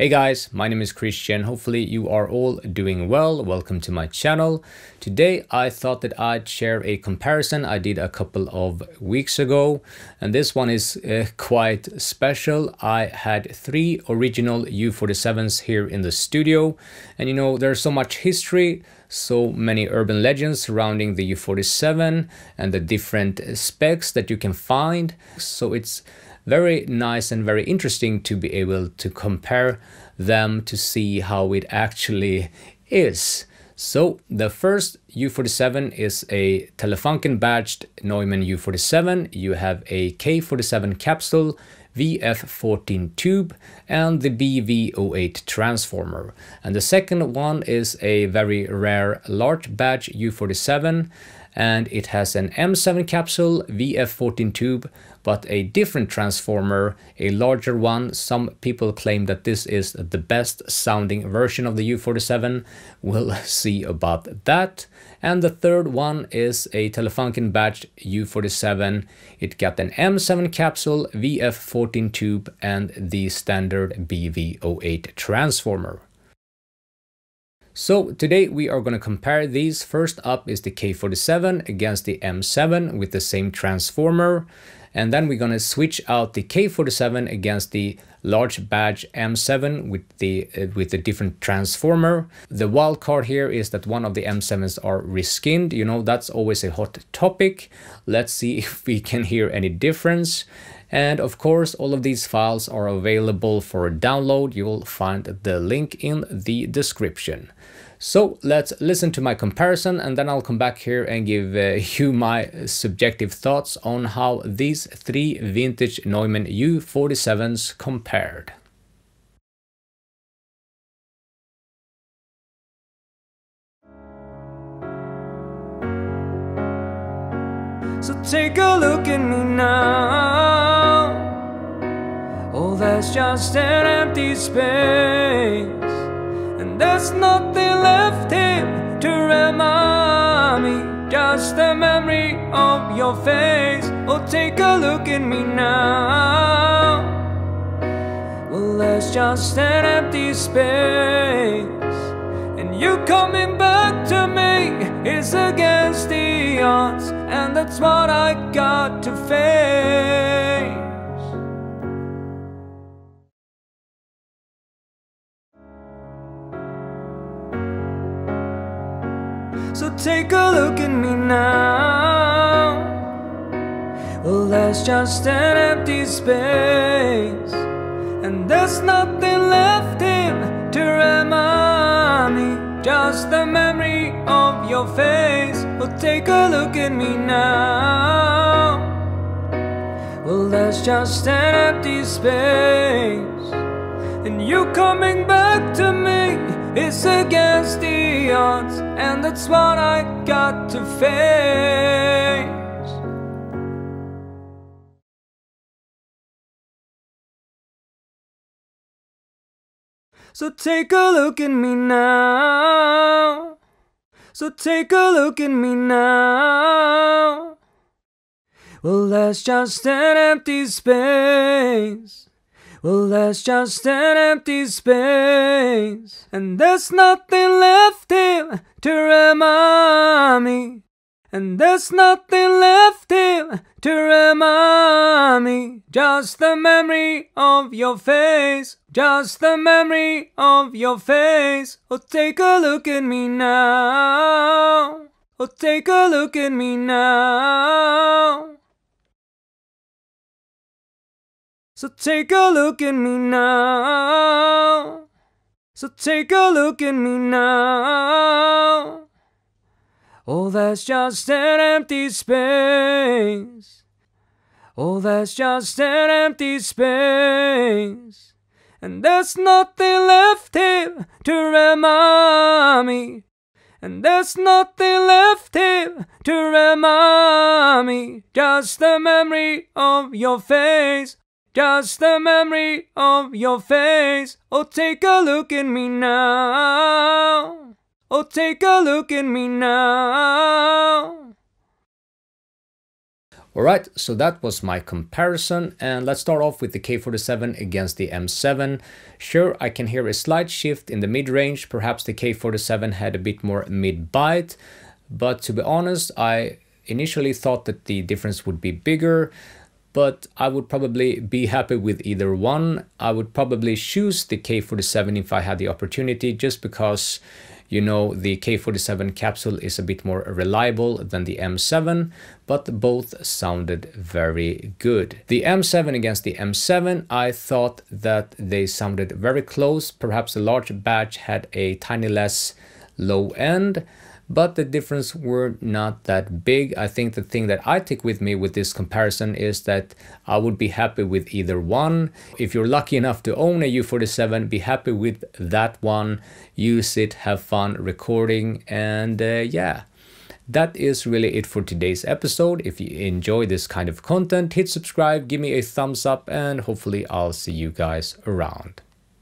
Hey guys, my name is Christian. Hopefully you are all doing well. Welcome to my channel. Today I thought that I'd share a comparison I did a couple of weeks ago and this one is uh, quite special. I had three original U47s here in the studio and you know there's so much history so many urban legends surrounding the U47 and the different specs that you can find. So it's very nice and very interesting to be able to compare them to see how it actually is. So the first U47 is a Telefunken badged Neumann U47. You have a K47 capsule, VF14 tube and the BV08 transformer. And the second one is a very rare large badge U47 and it has an M7 capsule, VF14 tube, but a different transformer, a larger one. Some people claim that this is the best sounding version of the U47. We'll see about that. And the third one is a Telefunken badged U47. It got an M7 capsule, VF14 tube, and the standard BV08 transformer. So today we are going to compare these. First up is the K47 against the M7 with the same transformer. And then we're going to switch out the K47 against the large badge M7 with the uh, with the different transformer. The wild card here is that one of the M7s are reskinned. You know, that's always a hot topic. Let's see if we can hear any difference. And of course, all of these files are available for download. You will find the link in the description. So let's listen to my comparison and then I'll come back here and give uh, you my subjective thoughts on how these three vintage Neumann U47s compared. So take a look at me now. That's just an empty space. And there's nothing left here to remind me. Just the memory of your face. Oh, take a look at me now. Well, there's just an empty space. And you coming back to me is against the odds and that's what I got to face. So take a look at me now. Well, that's just an empty space, and there's nothing left here to remind me. Just the memory of your face. Well, take a look at me now. Well, that's just an empty space. And you coming back to me is against the odds. And that's what I got to face. So take a look at me now. So take a look at me now. Well, that's just an empty space. Well, that's just an empty space. And there's nothing left here to remind me. And there's nothing left here to remind me. Just the memory of your face. Just the memory of your face. Oh, take a look at me now. Oh, take a look at me now. So take a look at me now. So take a look at me now. Oh, that's just an empty space. Oh, that's just an empty space. And there's nothing left here to remind me. And there's nothing left here to remind me. Just the memory of your face. Just the memory of your face. Oh, take a look at me now. Oh, take a look at me now. Alright, so that was my comparison and let's start off with the K47 against the M7. Sure, I can hear a slight shift in the mid-range, perhaps the K47 had a bit more mid-bite, but to be honest, I initially thought that the difference would be bigger, but I would probably be happy with either one. I would probably choose the K47 if I had the opportunity just because you know the K47 capsule is a bit more reliable than the M7, but both sounded very good. The M7 against the M7, I thought that they sounded very close. Perhaps the large badge had a tiny less low end, but the difference were not that big. I think the thing that I take with me with this comparison is that I would be happy with either one. If you're lucky enough to own a U47, be happy with that one, use it, have fun recording, and uh, yeah. That is really it for today's episode. If you enjoy this kind of content, hit subscribe, give me a thumbs up, and hopefully I'll see you guys around.